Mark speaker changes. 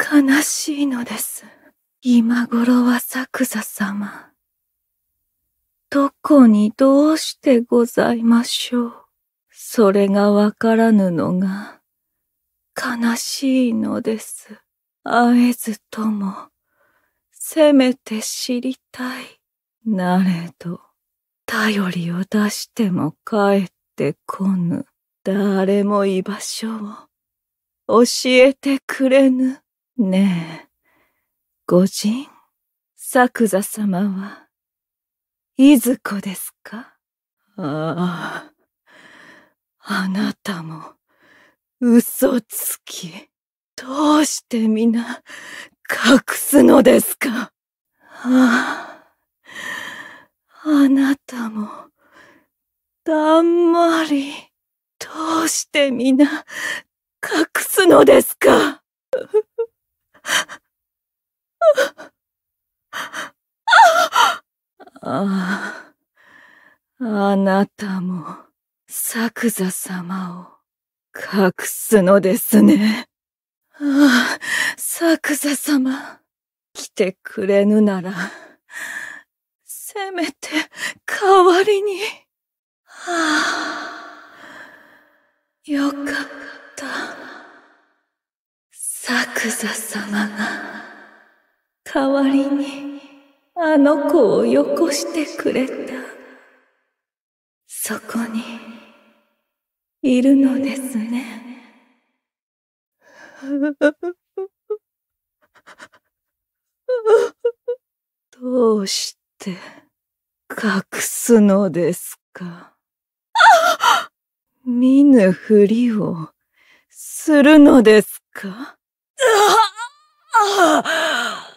Speaker 1: 悲しいのです。今頃は作座様。どこにどうしてございましょう。それがわからぬのが悲しいのです。会えずとも、せめて知りたい。なれど、頼りを出しても帰ってこぬ。誰も居場所を教えてくれぬ。ねえ、御人、作座様は、いずこですか？ああ、あなたも、嘘つき、どうして皆、隠すのですか？ああ、あなたも、だんまり、どうして皆、隠すのですか？ああ、あなたも、作座様を隠すのですね。ああ、作座様、来てくれぬなら、せめて代わりに。はあ、よかった。作座様が、代わりに、あの子をよこしてくれた。そこに、いるのですね。どうして隠すのですか？見ぬふりをするのですか？ああ